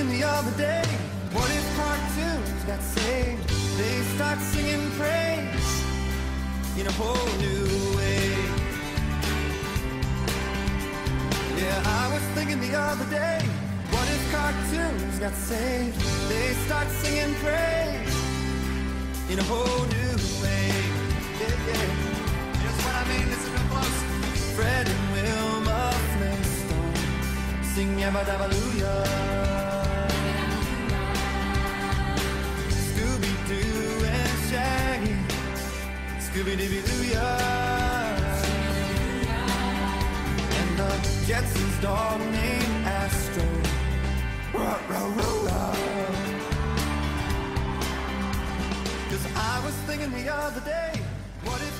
singing the other day. What if cartoons got saved? They start singing praise in a whole new way. Yeah, I was thinking the other day. What if cartoons got saved? They start singing praise in a whole new way. Yeah, yeah. Just what I mean, listen real close. Fred and Wilma Flintstone sing Yabba Dabba Loo Scooby Dooby Doo And the Jetsons' dog named Astro. Rah, rah, rah. Cause I was thinking the other day, what if